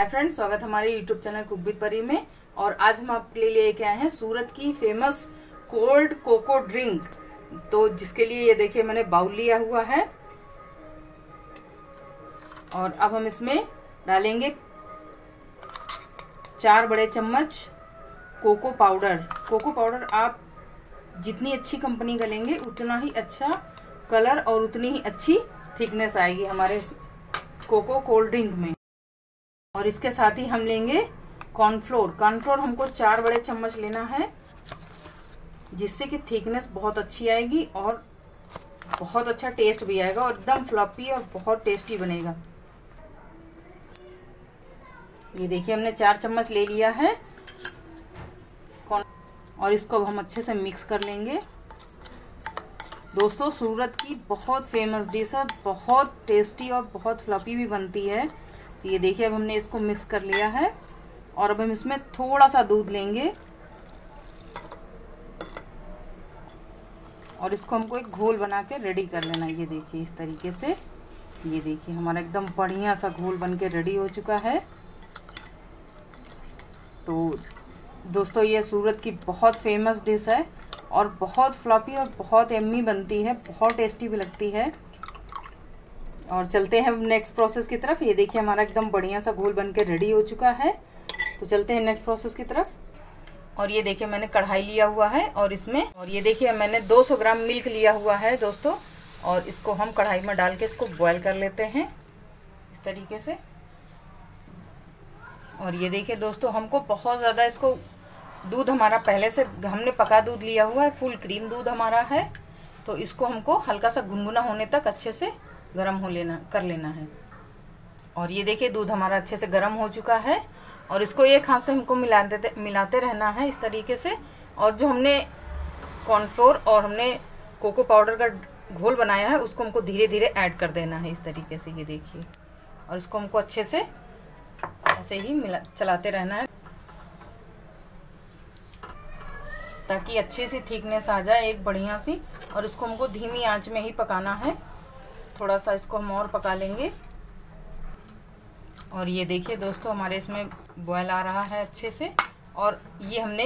Hi friends स्वागत हमारे YouTube channel cook with परी में। और आज हम आपके लिए लेके आए हैं सूरत की फ़ेमस कोल्ड कोको ड्रिंक तो जिसके लिए ये देखिए, मैंने बाउल लिया हुआ है। और अब हम इसमें डालेंगे चार बड़े चम्मच कोको पाउडर कोको पाउडर आप जितनी अच्छी कंपनी का लेंगे, उतना ही अच्छा कलर और उतनी ही अच्छी थिकनेस आएगी हमारे कोको कोल्ड ड्रिंक में। और इसके साथ ही हम लेंगे कॉर्नफ्लोर कॉर्नफ्लोर हमको चार बड़े चम्मच लेना है, जिससे कि थिकनेस बहुत अच्छी आएगी और बहुत अच्छा टेस्ट भी आएगा और एकदम फ्लॉपी और बहुत टेस्टी बनेगा। ये देखिए, हमने चार चम्मच ले लिया है। और इसको अब हम अच्छे से मिक्स कर लेंगे। दोस्तों, सूरत की बहुत फ़ेमस डिश है बहुत टेस्टी और बहुत फ्लफी भी बनती है। तो ये देखिए, अब हमने इसको मिक्स कर लिया है और अब हम इसमें थोड़ा सा दूध लेंगे। और इसको हमको एक घोल बना के रेडी कर लेना ये देखिए, इस तरीके से। ये देखिए, हमारा एकदम बढ़िया सा घोल बन के रेडी हो चुका है। तो दोस्तों, ये सूरत की बहुत फ़ेमस डिश है और बहुत फ्लॉपी और बहुत एम्मी बनती है, बहुत टेस्टी भी लगती है। और चलते हैं नेक्स्ट प्रोसेस की तरफ़। ये देखिए हमारा एकदम बढ़िया सा घोल बन के रेडी हो चुका है। तो चलते हैं नेक्स्ट प्रोसेस की तरफ़। और ये देखिए मैंने कढ़ाई लिया हुआ है और इसमें, और ये देखिए मैंने 200 ग्राम मिल्क लिया हुआ है दोस्तों। और इसको हम कढ़ाई में डाल के इसको बॉयल कर लेते हैं इस तरीके से। और ये देखिए दोस्तों, हमको बहुत ज़्यादा इसको दूध हमारा पहले से, हमने पका दूध लिया हुआ है फुल क्रीम दूध हमारा है। तो इसको हमको हल्का सा गुनगुना होने तक अच्छे से गर्म हो लेना, कर लेना है। और ये देखिए, दूध हमारा अच्छे से गर्म हो चुका है और इसको एक हाथ से हमको मिलाते मिलाते रहना है इस तरीके से। और जो हमने कॉर्नफ्लोर और हमने कोको पाउडर का घोल बनाया है, उसको हमको धीरे धीरे ऐड कर देना है इस तरीके से, ये देखिए। और इसको हमको अच्छे से, ऐसे ही मिला, चलाते रहना है। ताकि अच्छी सी थिकनेस आ जाए, एक बढ़िया सी। और इसको हमको धीमी आँच में ही पकाना है। थोड़ा सा इसको हम और पका लेंगे। और ये देखिए दोस्तों, हमारे इसमें बॉयल आ रहा है अच्छे से। और ये हमने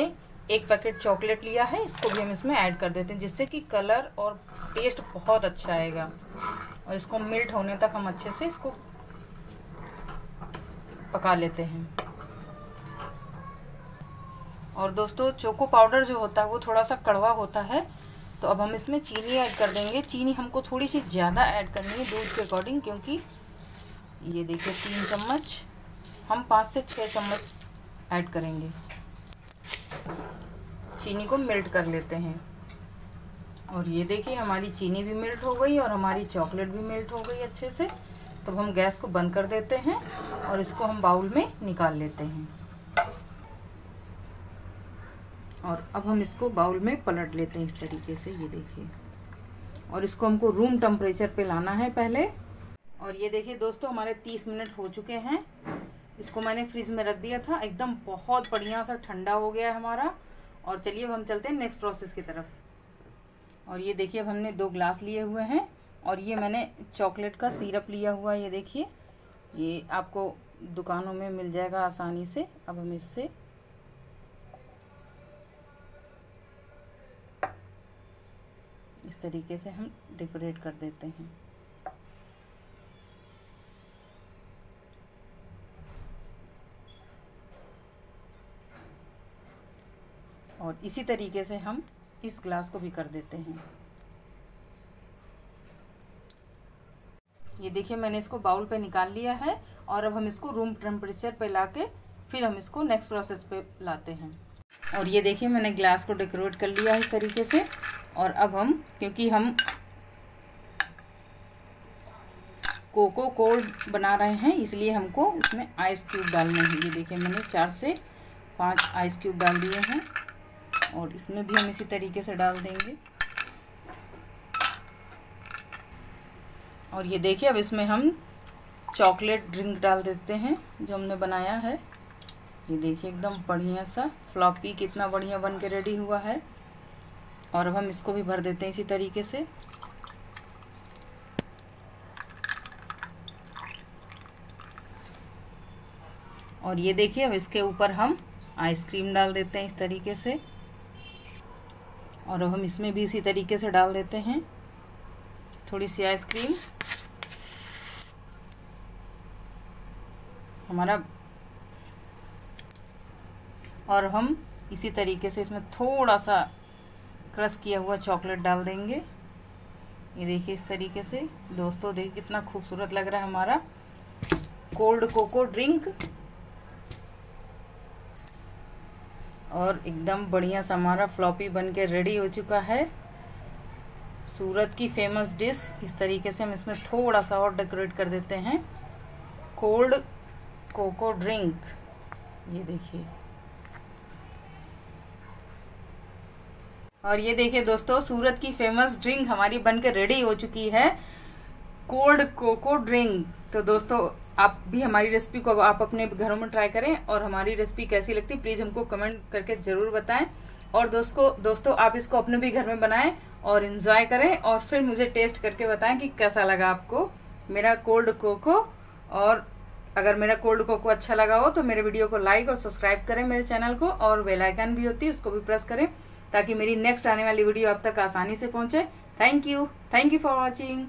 एक पैकेट चॉकलेट लिया है, इसको भी हम इसमें ऐड कर देते हैं, जिससे कि कलर और टेस्ट बहुत अच्छा आएगा। और इसको मिल्ट होने तक हम अच्छे से इसको पका लेते हैं। और दोस्तों चोको पाउडर जो होता है, वो थोड़ा सा कड़वा होता है। तो अब हम इसमें चीनी ऐड कर देंगे। चीनी हमको थोड़ी सी ज़्यादा ऐड करनी है दूध के अकॉर्डिंग, क्योंकि ये देखिए, तीन चम्मच, हम पाँच से छः चम्मच ऐड करेंगे। चीनी को मेल्ट कर लेते हैं। और ये देखिए, हमारी चीनी भी मेल्ट हो गई और हमारी चॉकलेट भी मेल्ट हो गई अच्छे से। तो हम गैस को बंद कर देते हैं और इसको हम बाउल में निकाल लेते हैं। और अब हम इसको बाउल में पलट लेते हैं इस तरीके से, ये देखिए। और इसको हमको रूम टेम्परेचर पे लाना है पहले। और ये देखिए दोस्तों, हमारे तीस मिनट हो चुके हैं। इसको मैंने फ्रिज में रख दिया था। एकदम बहुत बढ़िया सा ठंडा हो गया है हमारा। और चलिए अब हम चलते हैं नेक्स्ट प्रोसेस की तरफ़। और ये देखिए, अब हमने दो ग्लास लिए हुए हैं। और ये मैंने चॉकलेट का सिरप लिया हुआ है, ये देखिए। ये आपको दुकानों में मिल जाएगा आसानी से। अब हम इससे इस तरीके से हम डेकोरेट कर देते हैं। और इसी तरीके से हम इस ग्लास को भी कर देते हैं। ये देखिए, मैंने इसको बाउल पे निकाल लिया है और अब हम इसको रूम टेम्परेचर पे लाके फिर हम इसको नेक्स्ट प्रोसेस पे लाते हैं। और ये देखिए, मैंने ग्लास को डेकोरेट कर लिया है इस तरीके से। और अब हम, क्योंकि हम कोको कोल्ड बना रहे हैं, इसलिए हमको इसमें आइस क्यूब डालने हैं। ये देखिए, मैंने चार से पाँच आइस क्यूब डाल दिए हैं और इसमें भी हम इसी तरीके से डाल देंगे। और ये देखिए, अब इसमें हम चॉकलेट ड्रिंक डाल देते हैं, जो हमने बनाया है। ये देखिए, एकदम बढ़िया सा फ्लॉपी कितना बढ़िया बन के रेडी हुआ है। और अब हम इसको भी भर देते हैं इसी तरीके से। और ये देखिए, अब इसके ऊपर हम आइसक्रीम डाल देते हैं इस तरीके से। और अब हम इसमें भी इसी तरीके से डाल देते हैं थोड़ी सी आइसक्रीम। हमारा और हम इसी तरीके से इसमें थोड़ा सा क्रश किया हुआ चॉकलेट डाल देंगे। ये देखिए इस तरीके से। दोस्तों, देखिए कितना खूबसूरत लग रहा है हमारा। Cold cocoa drink. और एकदम बढ़िया सा हमारा फ्लॉपी बन के रेडी हो चुका है। सूरत की फ़ेमस डिश। इस तरीके से हम इसमें थोड़ा सा और डेकोरेट कर देते हैं। Cold cocoa drink. ये देखिए। और ये देखिए दोस्तों, सूरत की फ़ेमस ड्रिंक हमारी बनकर रेडी हो चुकी है। कोल्ड कोको ड्रिंक तो दोस्तों, आप भी हमारी रेसिपी को आप अपने घरों में ट्राई करें और हमारी रेसिपी कैसी लगती प्लीज़ हमको कमेंट करके ज़रूर बताएँ। और दोस्तों दोस्तों, आप इसको अपने भी घर में बनाएँ और इन्जॉय करें और फिर मुझे टेस्ट करके बताएँ कि कैसा लगा आपको मेरा कोल्ड कोको और अगर मेरा कोल्ड कोको अच्छा लगा हो तो मेरे वीडियो को लाइक और सब्सक्राइब करें मेरे चैनल को और बेल आइकन भी होती है, उसको भी प्रेस करें। ताकि मेरी नेक्स्ट आने वाली वीडियो आप तक आसानी से पहुँचे। Thank you thank you for watching